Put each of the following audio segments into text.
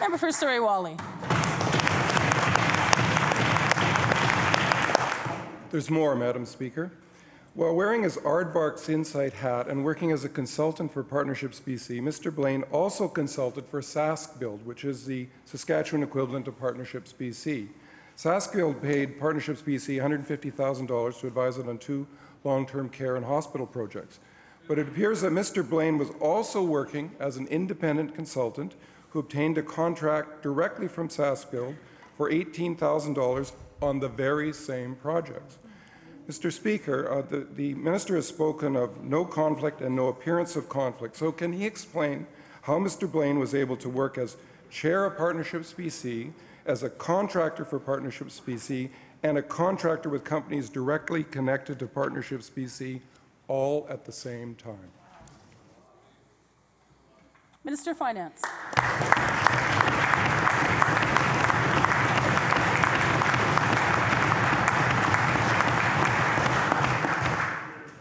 Member for Surrey Whalley. There's more, Madam Speaker. While wearing his Aardvark's Insight hat and working as a consultant for Partnerships BC, Mr. Blain also consulted for SaskBuild, which is the Saskatchewan equivalent of Partnerships BC. SaskBuild paid Partnerships BC $150,000 to advise it on two long-term care and hospital projects. But it appears that Mr. Blain was also working as an independent consultant who obtained a contract directly from SaskBuild for $18,000 on the very same projects. Mr. Speaker, uh, the, the, minister has spoken of no conflict and no appearance of conflict. So can he explain how Mr. Blain was able to work as chair of Partnerships BC, as a contractor for Partnerships BC, and a contractor with companies directly connected to Partnerships BC, all at the same time? Minister of Finance.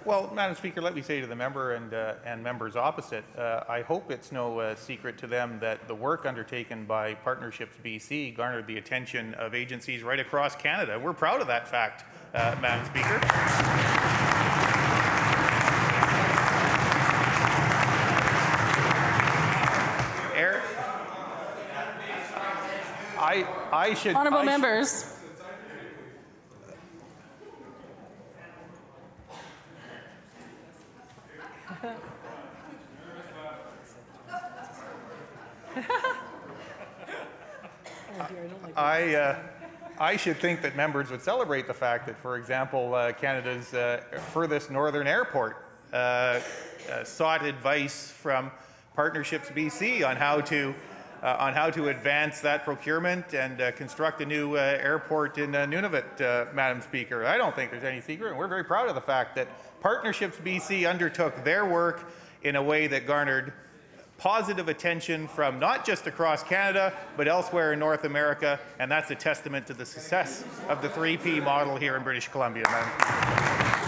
Well, Madam Speaker, let me say to the member and, uh, and members opposite, uh, I hope it's no uh, secret to them that the work undertaken by Partnerships BC garnered the attention of agencies right across Canada. We're proud of that fact, uh, Madam Speaker. I, should. Honourable I members. I, uh, I should think that members would celebrate the fact that, for example, uh, Canada's uh, furthest northern airport uh, uh, sought advice from Partnerships BC on how to uh, on how to advance that procurement and uh, construct a new uh, airport in Nunavut, Madam Speaker. I don't think there's any secret, and we're very proud of the fact that Partnerships BC undertook their work in a way that garnered positive attention from not just across Canada, but elsewhere in North America, and that's a testament to the success of the 3P model here in British Columbia, Madam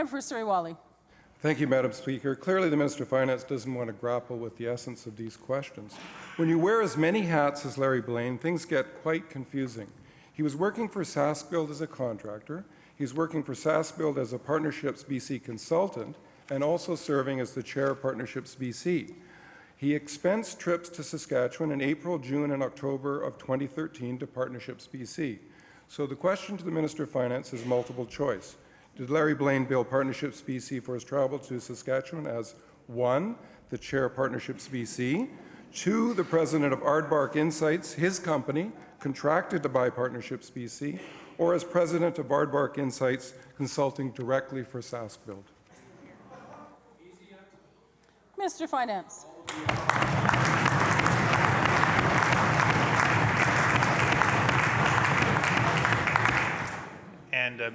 Member for Surrey Whalley. Thank you, Madam Speaker. Clearly, the Minister of Finance doesn't want to grapple with the essence of these questions. When you wear as many hats as Larry Blain, things get quite confusing. He was working for SaskBuild as a contractor. He's working for SaskBuild as a Partnerships BC consultant and also serving as the chair of Partnerships BC. He expensed trips to Saskatchewan in April, June, and October of 2013 to Partnerships BC. So the question to the Minister of Finance is multiple choice. Did Larry Blain bill Partnerships BC for his travel to Saskatchewan as one, the chair of Partnerships BC, two, the president of Aardvark Insights, his company, contracted to by Partnerships BC, or as president of Aardvark Insights, consulting directly for SaskBuild? Mr. Finance.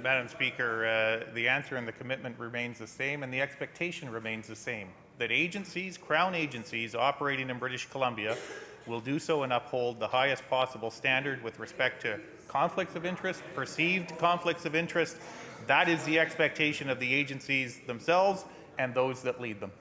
Madam Speaker, uh, the answer and the commitment remains the same, and the expectation remains the same that agencies, Crown agencies operating in British Columbia, will do so and uphold the highest possible standard with respect to conflicts of interest, perceived conflicts of interest. That is the expectation of the agencies themselves and those that lead them.